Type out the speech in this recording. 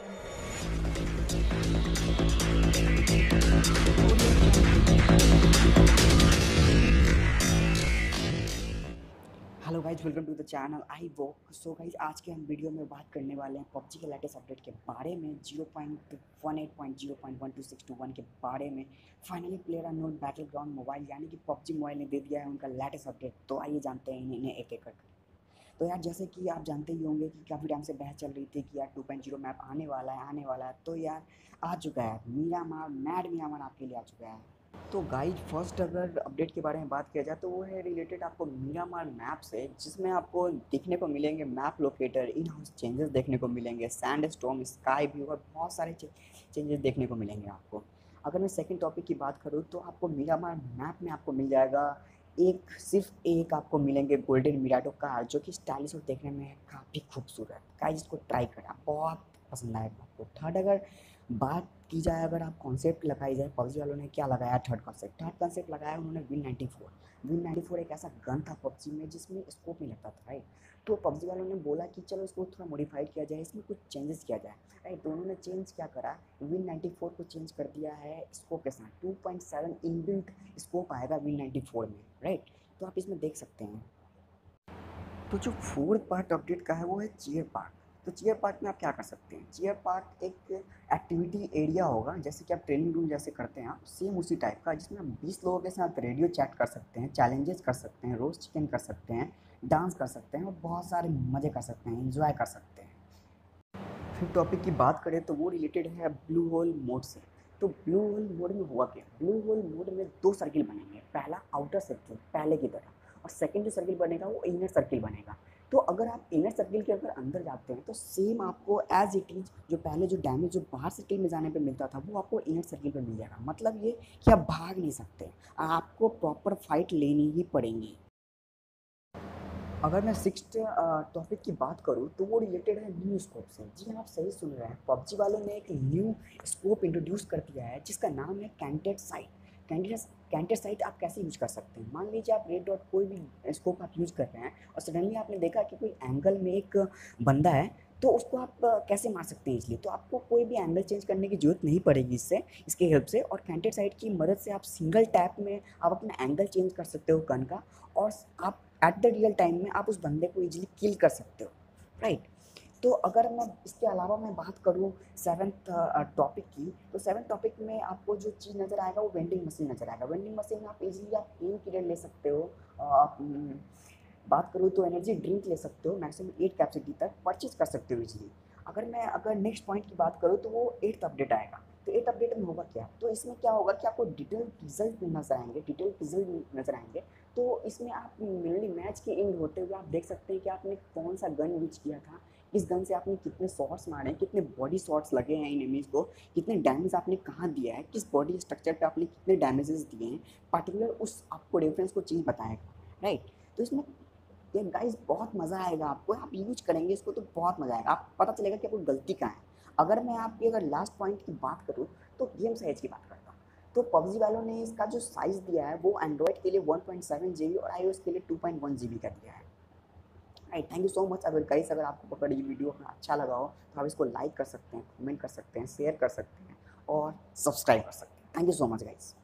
Hello guys welcome to the channel I वो so guys आज के हम वीडियो में बात करने वाले हैं पबजी के लेटेस्ट अपडेट के बारे में zero point one eight point zero point one two six two one के बारे में। Finally player unknown battleground mobile यानी कि पबजी मोबाइल ने दे दिया है उनका लेटेस्ट अपडेट तो आइए जानते हैं इन्हें एक एक करके। तो यार जैसे कि आप जानते ही होंगे कि काफ़ी टाइम से बहस चल रही थी कि यार टू पॉइंट ज़ीरो मैप आने वाला है, आने वाला है। तो यार आ चुका है। मीरा मार मैड मीरा मार आपके लिए आ चुका है। तो गाइड फ़र्स्ट अगर अपडेट के बारे में बात किया जाए तो वो है रिलेटेड आपको मीरामार मैप से, जिसमें आपको देखने को मिलेंगे map locator in house changes देखने को मिलेंगे सैंड स्टॉम स्काई व्यू और बहुत सारे चेंजेस देखने को मिलेंगे आपको। अगर मैं सेकंड टॉपिक की बात करूँ तो आपको मीरामार मैप में आपको मिल जाएगा। एक सिर्फ़ एक आपको मिलेंगे गोल्डन मिराडो कार जो कि स्टाइलिश और देखने में काफ़ी खूबसूरत। का इसको ट्राई करना, बहुत पसंद आएगा आपको। थर्ड अगर बात की जाए, अगर आप कॉन्सेप्ट लगाई जाए पबजी वालों ने क्या लगाया? थर्ड कॉन्सेप्ट थर्ड कॉन्सेप्ट लगाया उन्होंने win ninety four win ninety four एक ऐसा गन था पबजी में जिसमें स्कोप नहीं लगता था राइट तो पबजी वालों ने बोला कि चलो इसको थोड़ा मॉडिफाइड किया जाए, इसमें कुछ चेंजेस किया जाए राइट तो उन्होंने चेंज क्या करा? विन नाइन्टी फोर को चेंज कर दिया है स्कोप के साथ। Two point seven inbuilt scope आएगा विन नाइन्टी फोर में राइट तो आप इसमें देख सकते हैं। तो जो फोर्थ पार्ट अपडेट का है, वो है चेयर पार्ट तो चेयर पार्क में आप क्या कर सकते हैं? चेयर पार्क एक एक्टिविटी एरिया होगा, जैसे कि आप ट्रेनिंग रूम जैसे करते हैं आप सेम उसी टाइप का, जिसमें आप बीस लोगों के साथ रेडियो चैट कर सकते हैं चैलेंजेस कर सकते हैं रोज़ चिकन कर सकते हैं डांस कर सकते हैं और बहुत सारे मज़े कर सकते हैं इन्जॉय कर सकते हैं। फिर टॉपिक की बात करें तो वो रिलेटेड है ब्लू होल मोड से। तो ब्लू होल मोड में हुआ क्या? ब्लू होल मोड में दो सर्किल बनेंगे, पहला आउटर सर्किल पहले की तरह, और सेकेंड जो सर्किल बनेगा वो इनर सर्किल बनेगा। तो अगर आप इनर सर्किल के अगर अंदर जाते हैं तो सेम आपको एज इट इज़ जो पहले जो डैमेज जो बाहर सर्किल में जाने पे मिलता था वो आपको इनर सर्किल पे मिल जाएगा। मतलब ये कि आप भाग नहीं सकते आपको प्रॉपर फाइट लेनी ही पड़ेंगी। अगर मैं सिक्स टॉपिक की बात करूँ तो वो रिलेटेड है न्यू स्कोप से। जी हाँ, आप सही सुन रहे हैं। पबजी वालों ने एक न्यू स्कोप इंट्रोड्यूस कर दिया है जिसका नाम है canted sight candidate canter sight आप कैसे यूज़ कर सकते हैं? मान लीजिए आप रेड डॉट कोई भी स्कोप आप यूज़ कर रहे हैं और सडनली आपने देखा कि कोई एंगल में एक बंदा है तो उसको आप कैसे मार सकते हैं इसलिए? तो आपको कोई भी एंगल चेंज करने की ज़रूरत नहीं पड़ेगी इससे, इसके हेल्प से और कैंटेड साइड की मदद से आप सिंगल टैप में आप अपना एंगल चेंज कर सकते हो गन का और आप एट द रियल टाइम में आप उस बंदे को इजीली किल कर सकते हो राइट तो अगर मैं इसके अलावा मैं बात करूँ सेवन्थ टॉपिक की तो सेवन्थ टॉपिक में आपको जो चीज़ नज़र आएगा वो वेंडिंग मशीन नज़र आएगा। वेंडिंग मशीन आप इजीली आप पेन पीरियड ले सकते हो आप बात करूँ तो एनर्जी ड्रिंक ले सकते हो मैक्सिमम एट कैपेसिटी तक परचेज कर सकते हो इजीली अगर मैं, अगर नेक्स्ट पॉइंट की बात करूँ तो वो एट्थ अपडेट आएगा। तो एट अपडेट में होगा क्या? तो इसमें क्या होगा कि आपको डिटेल रिज़ल्ट नज़र आएँगे डिटेल रिज़ल्ट नज़र आएँगे। तो इसमें आप मेनली मैच के एंड होते हुए आप देख सकते हैं कि आपने कौन सा गन यूज़ किया था इस गन से आपने कितने शॉट्स मारे हैं, कितने बॉडी शॉट्स लगे हैं इन इमेज को, कितने डैमेज आपने कहाँ दिया है, किस बॉडी स्ट्रक्चर पे आपने कितने डैमेजेस दिए हैं पर्टिकुलर उस आपको रेफरेंस को चीज़ बताएगा राइट तो इसमें ये गाइस बहुत मज़ा आएगा आपको, आप यूज़ करेंगे इसको तो बहुत मज़ा आएगा, आप पता चलेगा कि आपको गलती कहाँ है। अगर मैं आपकी अगर लास्ट पॉइंट की बात करूँ तो गेम साइज़ की बात करता हूँ। तो पबजी वालों ने इसका जो साइज़ दिया है, वो एंड्रॉयड के लिए one point seven G B और आई के लिए two point one G B का दिया है। Right thank you so much अगर गाइस अगर आपको पकड़ ये वीडियो अपना अच्छा लगा हो तो आप इसको लाइक कर सकते हैं कमेंट कर सकते हैं शेयर कर सकते हैं, और सब्सक्राइब कर सकते हैं। Thank you so much guys